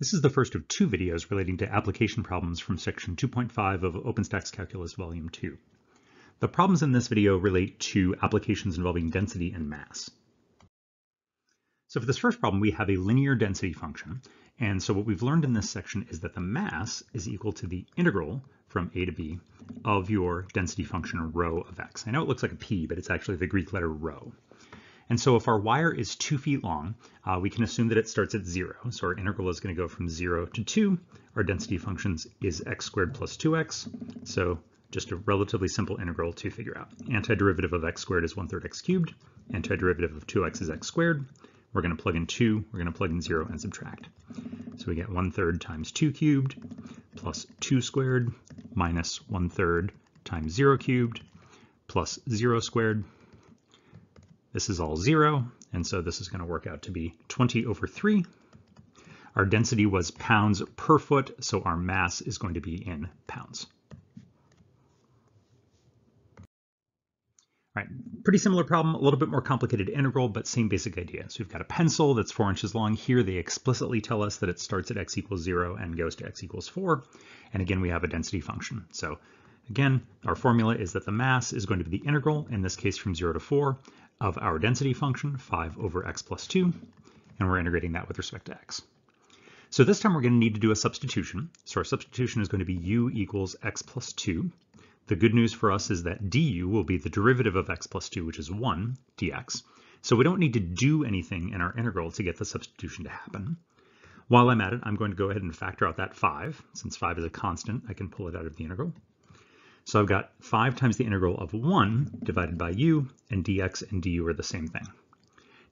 This is the first of two videos relating to application problems from section 2.5 of OpenStax Calculus Volume 2. The problems in this video relate to applications involving density and mass. So for this first problem, we have a linear density function. And so what we've learned in this section is that the mass is equal to the integral from a to b of your density function rho of x. I know it looks like a p, but it's actually the Greek letter rho. And so if our wire is two feet long, uh, we can assume that it starts at zero. So our integral is going to go from zero to two. Our density functions is x squared plus 2x. So just a relatively simple integral to figure out. Antiderivative of x squared is 1 third x cubed. Antiderivative of 2x is x squared. We're going to plug in 2, we're going to plug in 0 and subtract. So we get 1 third times 2 cubed plus 2 squared minus 1 third times 0 cubed plus 0 squared this is all zero, and so this is going to work out to be 20 over 3. Our density was pounds per foot, so our mass is going to be in pounds. All right, pretty similar problem, a little bit more complicated integral, but same basic idea. So we've got a pencil that's four inches long. Here they explicitly tell us that it starts at x equals zero and goes to x equals four. And again, we have a density function. So again, our formula is that the mass is going to be the integral, in this case from zero to four, of our density function, 5 over x plus 2, and we're integrating that with respect to x. So this time we're going to need to do a substitution. So our substitution is going to be u equals x plus 2. The good news for us is that du will be the derivative of x plus 2, which is 1 dx. So we don't need to do anything in our integral to get the substitution to happen. While I'm at it, I'm going to go ahead and factor out that 5. Since 5 is a constant, I can pull it out of the integral. So I've got 5 times the integral of 1 divided by u, and dx and du are the same thing.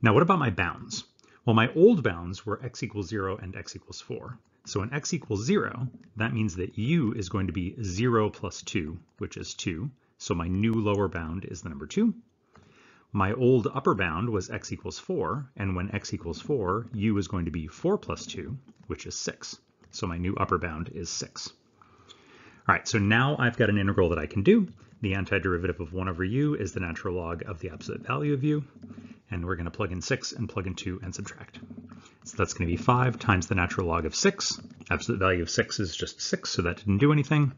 Now what about my bounds? Well, my old bounds were x equals 0 and x equals 4. So when x equals 0, that means that u is going to be 0 plus 2, which is 2. So my new lower bound is the number 2. My old upper bound was x equals 4, and when x equals 4, u is going to be 4 plus 2, which is 6. So my new upper bound is 6. All right, so now I've got an integral that I can do. The antiderivative of 1 over u is the natural log of the absolute value of u. And we're going to plug in 6 and plug in 2 and subtract. So that's going to be 5 times the natural log of 6. Absolute value of 6 is just 6, so that didn't do anything,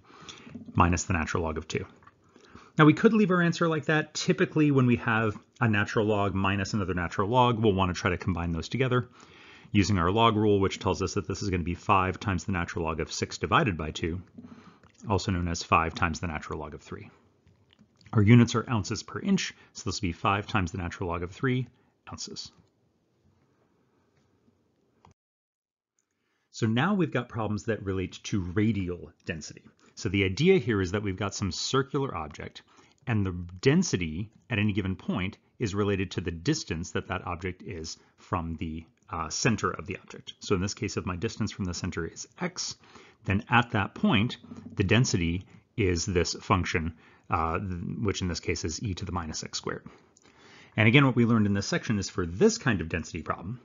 minus the natural log of 2. Now we could leave our answer like that. Typically when we have a natural log minus another natural log, we'll want to try to combine those together using our log rule, which tells us that this is going to be 5 times the natural log of 6 divided by 2 also known as 5 times the natural log of 3. Our units are ounces per inch, so this will be 5 times the natural log of 3 ounces. So now we've got problems that relate to radial density. So the idea here is that we've got some circular object, and the density at any given point is related to the distance that that object is from the uh, center of the object. So in this case, if my distance from the center is x, then at that point, the density is this function, uh, which in this case is e to the minus x squared. And again, what we learned in this section is for this kind of density problem,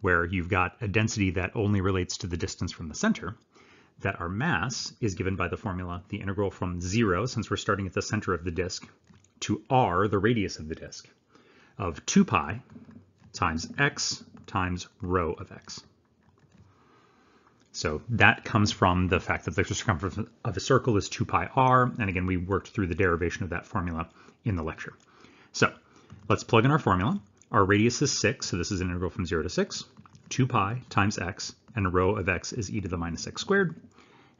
where you've got a density that only relates to the distance from the center, that our mass is given by the formula, the integral from zero, since we're starting at the center of the disk, to r, the radius of the disk, of 2 pi times x times rho of x. So that comes from the fact that the circumference of a circle is 2 pi r. And again, we worked through the derivation of that formula in the lecture. So let's plug in our formula. Our radius is 6, so this is an integral from 0 to 6. 2 pi times x, and rho of x is e to the minus x squared.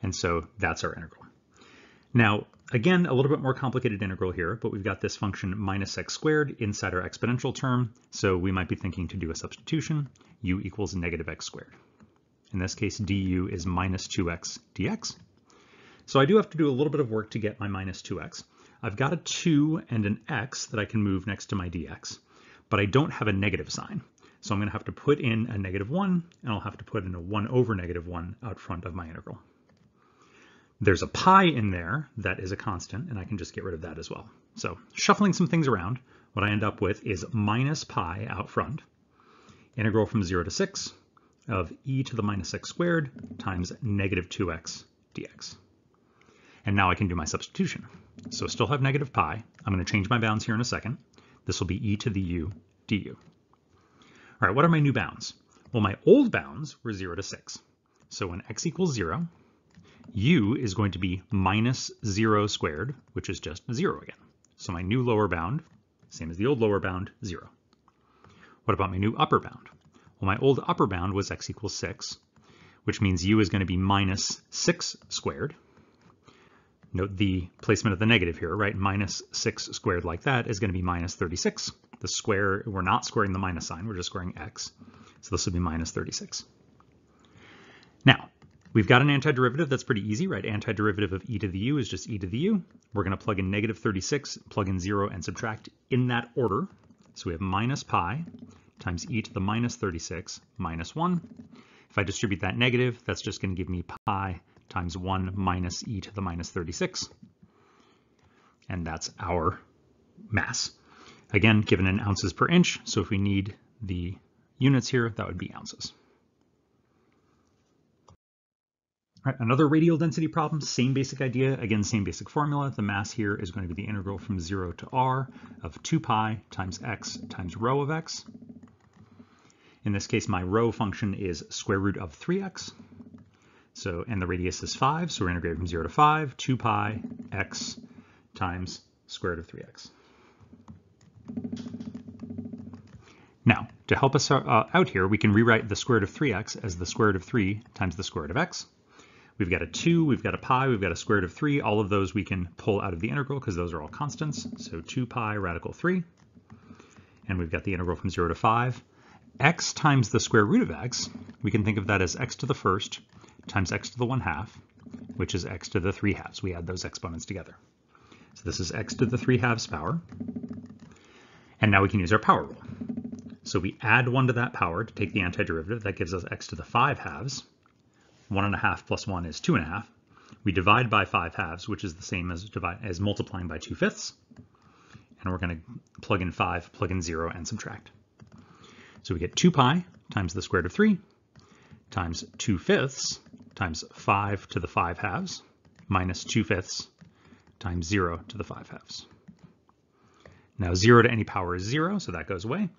And so that's our integral. Now, again, a little bit more complicated integral here, but we've got this function minus x squared inside our exponential term. So we might be thinking to do a substitution, u equals negative x squared. In this case, du is minus 2x dx. So I do have to do a little bit of work to get my minus 2x. I've got a 2 and an x that I can move next to my dx, but I don't have a negative sign. So I'm going to have to put in a negative 1, and I'll have to put in a 1 over negative 1 out front of my integral. There's a pi in there that is a constant, and I can just get rid of that as well. So shuffling some things around, what I end up with is minus pi out front, integral from 0 to 6, of e to the minus x squared times negative 2x dx. And now I can do my substitution. So still have negative pi. I'm going to change my bounds here in a second. This will be e to the u du. All right, what are my new bounds? Well, my old bounds were 0 to 6. So when x equals 0, u is going to be minus 0 squared, which is just 0 again. So my new lower bound, same as the old lower bound, 0. What about my new upper bound? Well, my old upper bound was x equals 6, which means u is going to be minus 6 squared. Note the placement of the negative here, right? Minus 6 squared like that is going to be minus 36. The square, we're not squaring the minus sign, we're just squaring x. So this would be minus 36. Now, we've got an antiderivative that's pretty easy, right? Antiderivative of e to the u is just e to the u. We're going to plug in negative 36, plug in 0, and subtract in that order. So we have minus pi times e to the minus 36 minus 1. If I distribute that negative, that's just going to give me pi times 1 minus e to the minus 36. And that's our mass. Again, given in ounces per inch, so if we need the units here, that would be ounces. All right, another radial density problem, same basic idea, again, same basic formula. The mass here is going to be the integral from 0 to r of 2 pi times x times rho of x. In this case, my rho function is square root of 3x. So, and the radius is 5, so we're integrating from 0 to 5, 2 pi x times square root of 3x. Now, to help us uh, out here, we can rewrite the square root of 3x as the square root of 3 times the square root of x. We've got a 2, we've got a pi, we've got a square root of 3. All of those we can pull out of the integral because those are all constants. So 2 pi radical 3. And we've got the integral from 0 to 5. X times the square root of x, we can think of that as x to the first times x to the 1 half, which is x to the 3 halves. We add those exponents together. So this is x to the 3 halves power. And now we can use our power rule. So we add 1 to that power to take the antiderivative. That gives us x to the 5 halves. 1 and a half plus 1 is 2 and a half. We divide by 5 halves, which is the same as, divide, as multiplying by 2 fifths. And we're going to plug in 5, plug in 0, and subtract. So we get 2 pi times the square root of 3 times 2 fifths times 5 to the 5 halves minus 2 fifths times 0 to the 5 halves. Now 0 to any power is 0, so that goes away.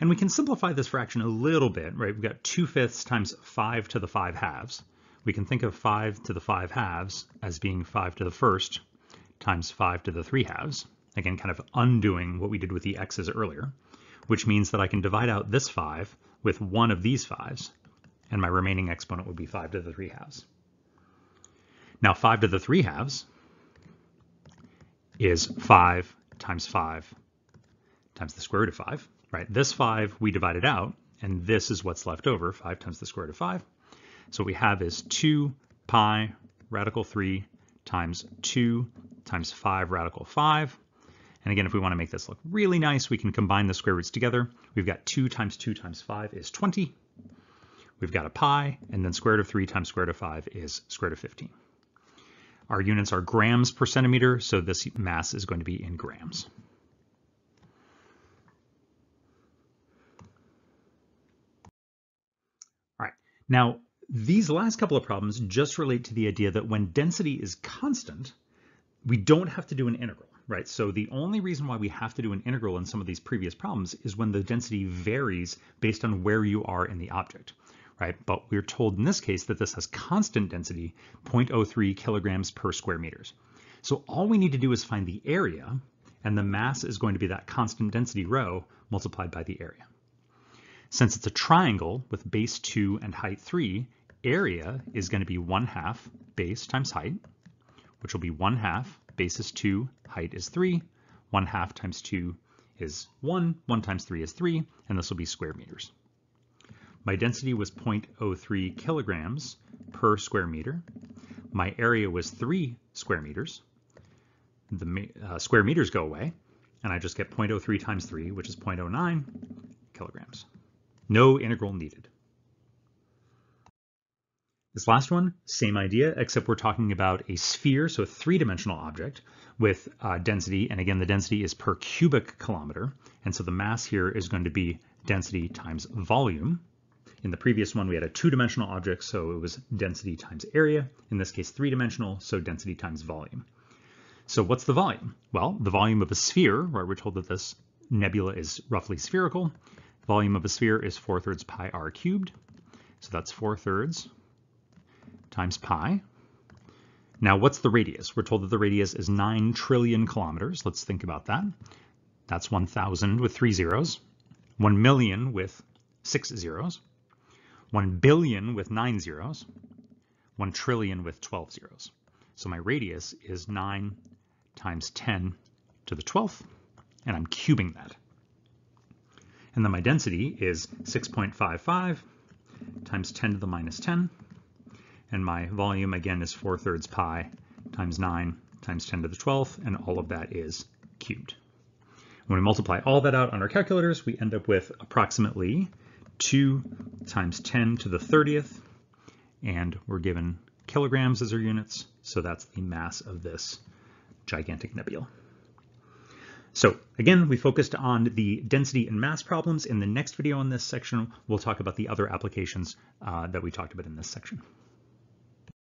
And we can simplify this fraction a little bit, right? We've got 2 fifths times 5 to the 5 halves. We can think of 5 to the 5 halves as being 5 to the first times 5 to the 3 halves. Again, kind of undoing what we did with the x's earlier, which means that I can divide out this 5 with one of these 5s, and my remaining exponent would be 5 to the 3 halves. Now 5 to the 3 halves is 5 times 5 times the square root of 5, right? This 5 we divided out, and this is what's left over, 5 times the square root of 5. So what we have is 2 pi radical 3 times 2 times 5 radical 5. And again, if we want to make this look really nice, we can combine the square roots together. We've got 2 times 2 times 5 is 20. We've got a pi, and then square root of 3 times square root of 5 is square root of 15. Our units are grams per centimeter, so this mass is going to be in grams. All right, now these last couple of problems just relate to the idea that when density is constant, we don't have to do an integral, right? So the only reason why we have to do an integral in some of these previous problems is when the density varies based on where you are in the object right? But we're told in this case that this has constant density, 0.03 kilograms per square meters. So all we need to do is find the area, and the mass is going to be that constant density rho multiplied by the area. Since it's a triangle with base 2 and height 3, area is going to be 1 half base times height, which will be 1 half, base is 2, height is 3, 1 half times 2 is 1, 1 times 3 is 3, and this will be square meters. My density was 0.03 kilograms per square meter. My area was 3 square meters. The uh, square meters go away, and I just get 0.03 times 3, which is 0.09 kilograms. No integral needed. This last one, same idea, except we're talking about a sphere, so a three-dimensional object with uh, density, and again, the density is per cubic kilometer, and so the mass here is going to be density times volume. In the previous one, we had a two-dimensional object, so it was density times area. In this case, three-dimensional, so density times volume. So what's the volume? Well, the volume of a sphere, right, we're told that this nebula is roughly spherical, volume of a sphere is 4 thirds pi r cubed. So that's 4 thirds times pi. Now, what's the radius? We're told that the radius is 9 trillion kilometers. Let's think about that. That's 1,000 with three zeros, 1 million with six zeros, 1 billion with nine zeros, 1 trillion with 12 zeros. So my radius is 9 times 10 to the 12th, and I'm cubing that. And then my density is 6.55 times 10 to the minus 10. And my volume, again, is 4 thirds pi times 9 times 10 to the 12th, and all of that is cubed. When we multiply all that out on our calculators, we end up with approximately 2 times 10 to the 30th, and we're given kilograms as our units, so that's the mass of this gigantic nebula. So again, we focused on the density and mass problems. In the next video in this section, we'll talk about the other applications uh, that we talked about in this section.